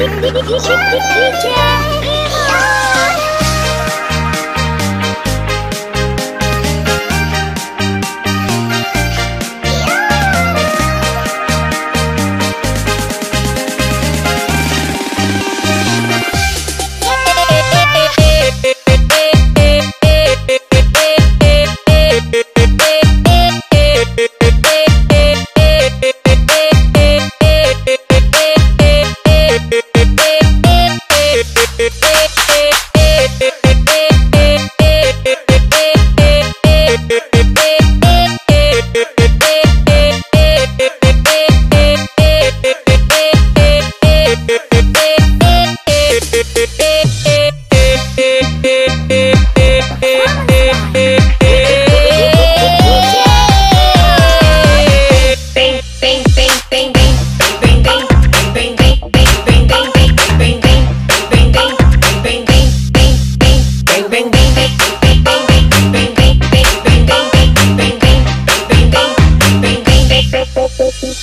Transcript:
Yeah!